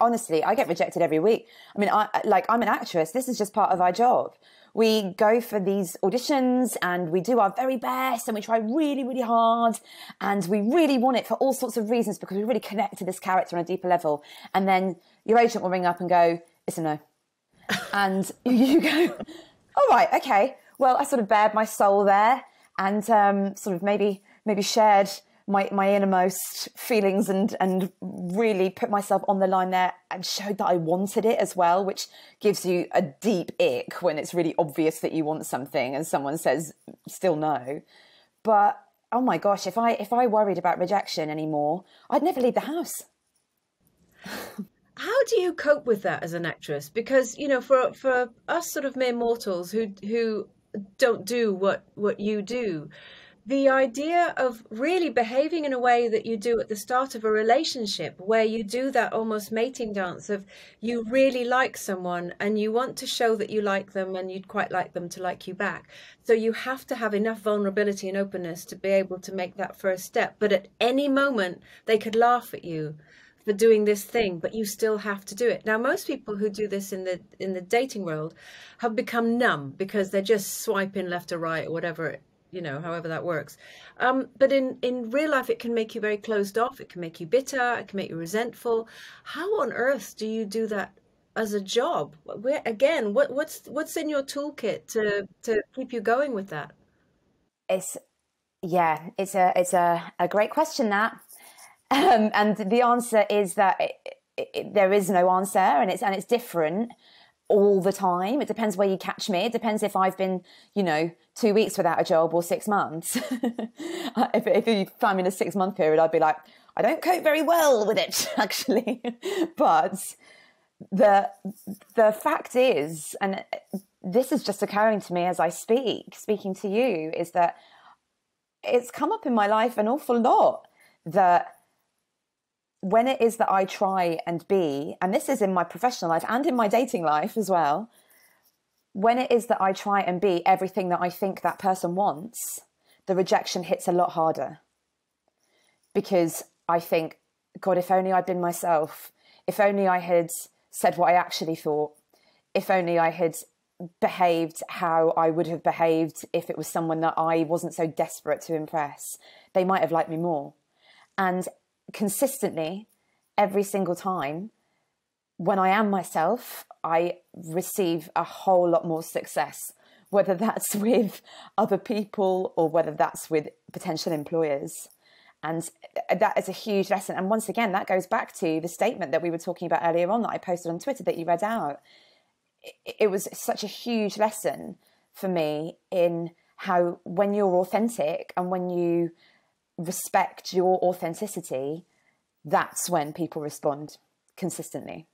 honestly, I get rejected every week. I mean, I like I'm an actress. This is just part of our job. We go for these auditions and we do our very best and we try really, really hard and we really want it for all sorts of reasons because we really connect to this character on a deeper level. And then your agent will ring up and go, "It's a no," and you go, "All right, okay. Well, I sort of bared my soul there and um, sort of maybe maybe shared." My, my innermost feelings and, and really put myself on the line there and showed that I wanted it as well, which gives you a deep ick when it's really obvious that you want something and someone says still no. But oh my gosh, if I if I worried about rejection anymore, I'd never leave the house. How do you cope with that as an actress? Because you know, for for us sort of mere mortals who who don't do what what you do, the idea of really behaving in a way that you do at the start of a relationship, where you do that almost mating dance of you really like someone and you want to show that you like them and you'd quite like them to like you back. So you have to have enough vulnerability and openness to be able to make that first step. But at any moment, they could laugh at you for doing this thing but you still have to do it now most people who do this in the in the dating world have become numb because they're just swiping left or right or whatever you know however that works. Um, but in in real life it can make you very closed off. It can make you bitter. It can make you resentful. How on earth do you do that as a job? Where again what what's what's in your toolkit to to keep you going with that? It's yeah it's a it's a, a great question that. Um, and the answer is that it, it, there is no answer and it's and it's different all the time. It depends where you catch me. It depends if I've been, you know, two weeks without a job or six months. if, if you find me in a six month period, I'd be like, I don't cope very well with it, actually. but the the fact is, and this is just occurring to me as I speak, speaking to you, is that it's come up in my life an awful lot that when it is that I try and be, and this is in my professional life and in my dating life as well, when it is that I try and be everything that I think that person wants, the rejection hits a lot harder. Because I think, God, if only I'd been myself, if only I had said what I actually thought, if only I had behaved how I would have behaved if it was someone that I wasn't so desperate to impress, they might have liked me more. And consistently every single time when I am myself, I receive a whole lot more success, whether that's with other people or whether that's with potential employers. And that is a huge lesson. And once again, that goes back to the statement that we were talking about earlier on that I posted on Twitter that you read out. It was such a huge lesson for me in how when you're authentic and when you respect your authenticity, that's when people respond consistently.